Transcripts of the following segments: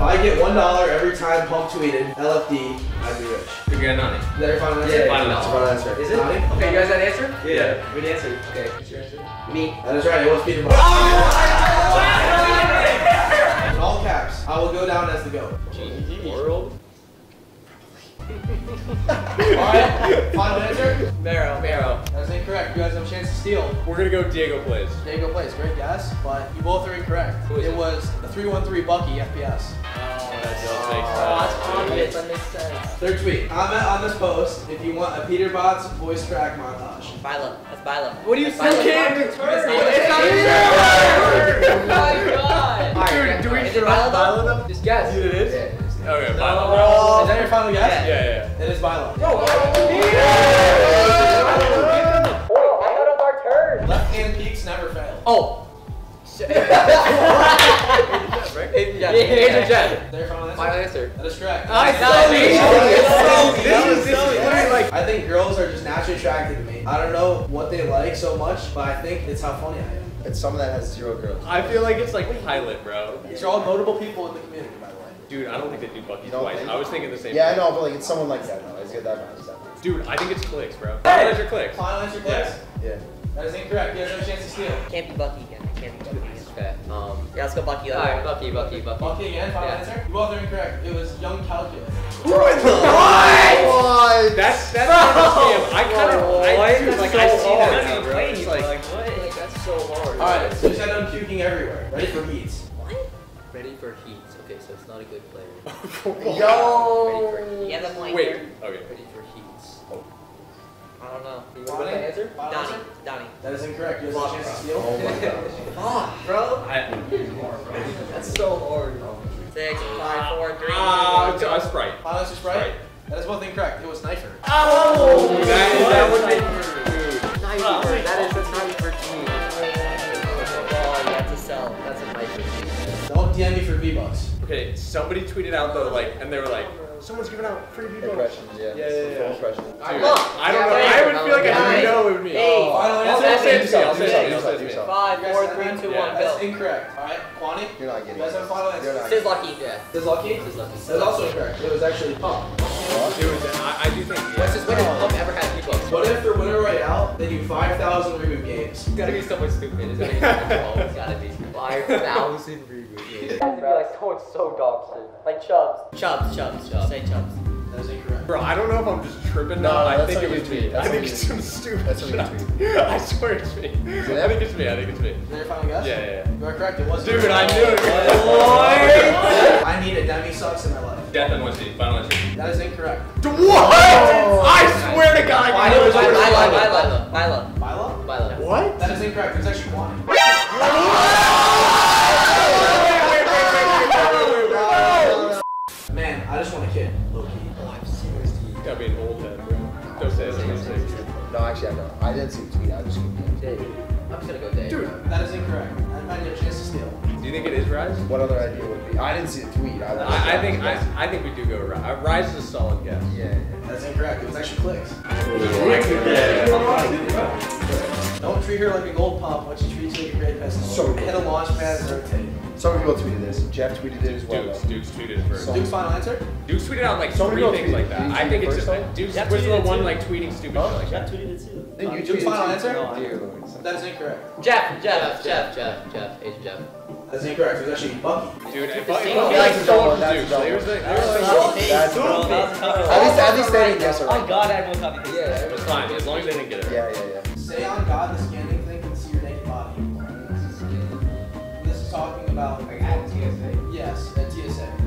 If I get one dollar every time Pump tweeted LFD, I'd be rich. Figure it out. Is that your final answer? Yeah, Final answer. final answer. Is it? Nani? Okay, you guys got an answer? Yeah. Good answer. Okay, what's your answer? Me. That is right. It was Peterbot. In all caps, I will go down as the goat. World. Alright, final answer? Marrow. Marrow. That's incorrect. You guys have a chance to steal. We're gonna go Diego plays. Diego plays. Great guess, but you both are incorrect. Who is it it? was the 313 Bucky FPS. Oh, that does make Oh, that's obvious. That makes sense. Third tweet. Comment on this post if you want a Peterbot's voice track montage. Bilo. That's Bilo. What do you That's still can't It's return? not It's not true. Oh my god. Alright, Dude, do we is Bilo though? though? Just guess. It is? Yeah, it is. Okay, No. Final. Is that your final guess? Yeah, yeah. It is Bilo. Oh, I thought it was our turn. Left hand peaks never fail. Oh. Yeah. Yeah, Andrew Jen. Is that your final answer? Final answer. That is correct. I That saw is- you. That is- This is- this like- I think girls are just naturally attracted to me. I don't know what they like so much, but I think it's how funny I am. It's someone that has zero girls. I feel like it's like pilot, bro. These are all notable people in the community, by the way. Dude, I don't think they do Bucky You don't twice. think- I was thinking the same Yeah, I know, but like it's someone like that. No, it's good that much. That. Dude, I think it's Clix, bro. Final answer Clix. Final answer, Clix? Yeah. That is incorrect. You guys have a chance to steal. Can't be Bucky again. It can't be Bucky again. Okay. Um. Yeah, let's go Bucky. Alright, Bucky, Bucky, Bucky. Bucky again, final Yeah. answer? You both are incorrect. It was Young Calculus. What? That's that's not a scam. I kind of I, dude, like I Ready for heat. Okay, so it's not a good player. Yo. Ready for heat. Yeah, the point wait. here. Okay. Ready for heat. I don't know. You want to answer? Final Donnie. answer? Donnie. That is incorrect. You guys have a chance to steal. Oh my gosh. Fuck, bro. I, That's so hard. Six, five, four, three. ah, two, it's a Sprite. Final answer, Sprite. That is both incorrect. It was Knifer. Oh, that is that would make Knifer. Oh, That is a DM me for V-Bucks. Okay, somebody tweeted out though, like, and they were like, someone's giving out free people. Dude, Impressions, yeah. Yeah, yeah, yeah. Full impressions. I don't know. I would feel like I know it would be. eight, oh. Final I'll answer? say it to me. I'll Do say it to. I'll say it to do me. something. Five, You guys four, said three, nine? two, Yeah. one. That's incorrect. Alright, Kwanti? You're not You getting guys have a it. final answer? You're Sis lucky. Yeah. This is lucky? This is lucky. That is also incorrect. It was actually Pump. Dude, I, I do think. What's this? When has Pump ever had V-Bucks? What if for Winter Royale, they do 5,000 reboot games? It's gotta be someone stupid. It's gotta be someone small. It's gotta be 5,000 reboot games. Like someone so dog shit. Like Chubbs. Chubbs, Chubbs. Chubbs. Say Chubbs. That is incorrect. Bro, I don't know if I'm just tripping No, now. I think what it was me. That's I think it's some stupid That's what you shit. I swear it's me. I think it's me. I think it's me. Is that your final guess? Yeah, yeah, yeah. You are correct. It was Dude, you. I knew it. I need a Demi sucks in my life. Death and Wednesday. Final answer. That is incorrect. What? Oh. I swear to God. I know it's Milo, yours. Milo, Milo. Milo? Violet. What? That is incorrect. It was actually Kwanti. Man, I just want a kid. Low key. You gotta be an old head, bro. Don't say it. Don't say it. No, actually, I don't. I didn't see the tweet. I just skipped it. Dave. I'm just gonna go Dave. Dude. That is incorrect. I might have a chance to steal. Do you think it is Rise? What other idea would be? I didn't see the tweet. I, I, I think I, I think we do go Rise. Uh, Rise is a solid guess. Yeah. yeah. That's incorrect. It was actually Clix. Yeah. Don't treat her like a gold pump when she treats you like a great pistol. So- hit a launch pad and rotate. Some people tweeted this. Jeff tweeted it as well. Dukes, though. Dukes tweeted first. So- Duke's final answer? Dukes tweeted out like so three things tweeted. like that. I think it's first, just Dukes Yeah, was the one like tweeting stupid Oh, shit like Jeff that. Tweeted it too. Then you uh, Duke's tweeted final answer? too. Dude. That is incorrect. Jeff, Jeff, Jeff, Jeff, Jeff, Jeff, Asian Jeff. That's incorrect. It was actually Bucky. Dude, it, the it, same it, thing. like That's a stole double, from that's a Dukes. double. They was like, they That's was a like, double. Hey, That's bro, double. that was tough. At least, at least they didn't guess it My right. God, everyone copied this. Yeah. it was fine as long as they didn't get it. Yeah, yeah, yeah. Say on God, the scanning thing can see your naked body. This is talking about at TSA. Yes, at TSA.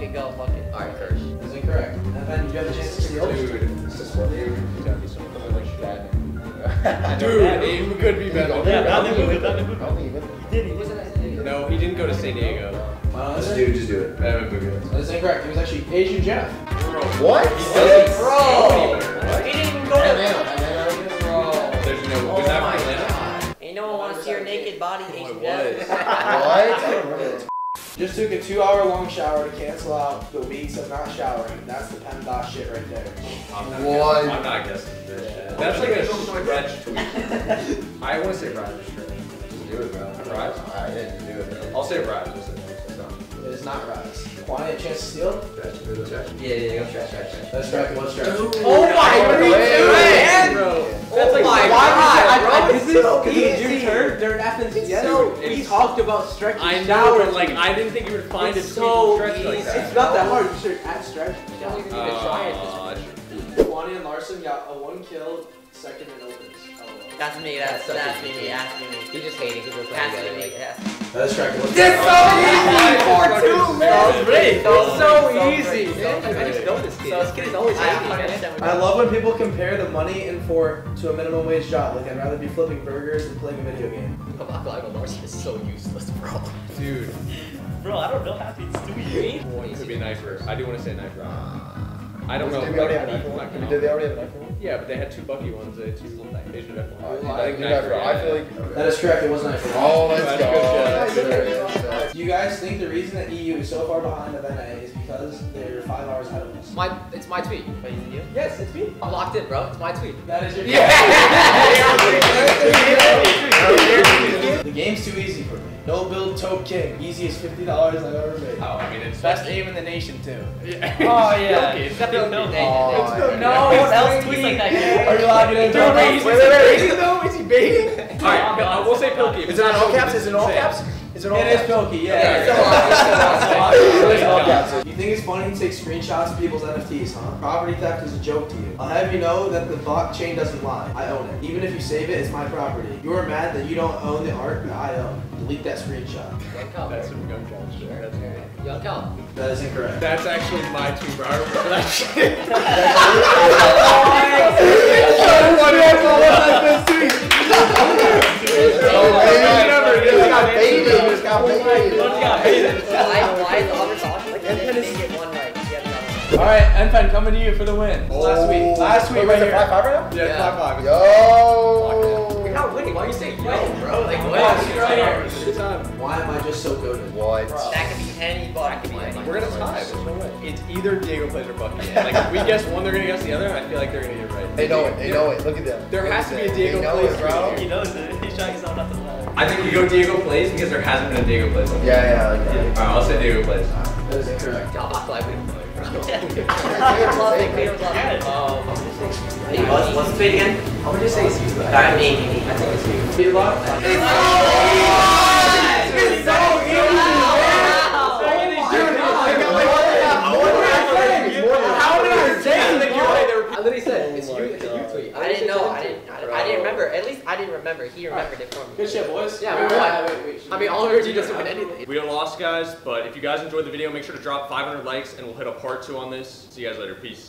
Fuck it, go, fuck it. Alright, Kirsch. That's incorrect. And then you have a chance to steal. Dude, This is what dude, you gotta be so like that. Dude, it could be better. Yeah, Bradley Booth, Bradley Booth. don't think. He did, he wasn't at the No, he didn't go to San Diego. Final Just answer? do, just do it. Bradley Booth. That is incorrect. It was actually Asian Jeff. What? He doesn't Bro. What? He didn't even go to. Bro. There's no. Oh was that for Atlanta? Ain't no one want to see your naked body, Asian oh, Jeff. was. What? Just took a two hour long shower to cancel out the weeks of not showering. That's the PEMDAS shit right there. I'm not What? guessing- I'm not guessing this shit. That's like a stretch tweet. I want to say Rise is stretch. Just do it, bro. Rise? I didn't do it. I'll say Rise. We'll say It is not rise. Quantity of chance to steal. Yeah, yeah, go stretch, stretch, stretch. Let's track one stretch. Oh my Wait, god! Bro. Oh That's like Why my did god, I, bro. this is so because it was your easy. turn during Athens together. so we easy. talked about stretching I know, shower but like. I didn't think you would find It's it so stretch like that. It's not that hard. You should add stretch. You don't even need to try it. Aw, Kwanti and Larson got a one kill, second in opens. Oh. That's me, that's, That's that's such me, that's me. He just hated because we're playing That's together. me, Like, yeah. Let's track one. It's so easy! Four two, man! That was great. So, So so easy, so man. great. I just know this kid. So This kid is always I hating, man. I love when people compare the money in for to a minimum wage job. Like I'd rather be flipping burgers than playing a video game. Michael Larson is so useless, bro. Dude, Bro, I don't know how to do it. it could be a knife I do want to say knife uh, I don't know. Did we already have a knife I'm one? Did they already have a knife one? Yeah, but they had two Bucky ones. They had two Asian Jeff ones. I think you're right. I feel like. That is correct. It was not. Oh, let's That's go. good, That's. Do you guys think the reason that EU is so far behind of NA is because they're five hours ahead of us? My, it's my tweet. Wait, is it you? Yes, it's me. I'm locked in, bro. It's my tweet. That is your. Yeah. The game's too easy for me. No build Tope King. Easiest fifty dollars I've ever made. Oh, I mean, it's Best aim in the nation too. Yeah. Oh yeah. Okay, It's definitely no. Oh, No one else tweets like that. Are you locking in? Dude, wait, is Wait, he wait, wait. baiting though? Is he baiting? Alright, uh, we'll say Pilkey. Is it in all caps? Is it in all caps? Is it in all It is caps? Pilkey, Yeah, yeah. it's so locked. It is in all caps. You think it's funny to take screenshots of people's NFTs, huh? Property theft is a joke to you. I'll have you know that the blockchain doesn't lie. I own it. Even if you save it, it's my property. You are mad that you don't own the art that I own. Delete that screenshot. Young Cal. That's some gun jobs. That's great. Young Cal. That is incorrect. That's actually my tweet, bro. I remember that shit. Oh, wait. It just got baited. It just got baited. Why, why is right, Npen coming to you for the win. Last week. Oh. Last week Wait, right was it five five right now? Yeah, Yeah. five five. Yo. You're not winning. Why are you saying yo, bro? Like, Yeah, what? she's right here. Why am I just so goaded? What? That could be anybody. We're gonna tie. There's no way. It's either Diego plays or Bucky. Like if we guess one, they're gonna guess the other. and I feel like they're gonna get it right. They know it. They know it. Look at them. There has to be a. Diego plays bro. He knows it. He's trying his own not to laugh. I think we go Diego plays because there hasn't been a Diego plays. Alright, Yeah, yeah, like that. I'll say Diego plays. Clear love it, clear love it. Um, I'm just what's, what's the tweet again? I'm gonna say it's you. I think it's you. Speed lock. It's so How did I say that you're right there? I literally said it's you. It's a you tweet. I didn't know. I didn't. I, I didn't remember. At least I didn't remember. He remembered it for me. Good shit, boys. Yeah, we won. wait, wait, wait. I mean, all of you doesn't win anything. We are lost, guys, but if you guys enjoyed the video, make sure to drop 500 likes and we'll hit a part two on this. See you guys later. Peace.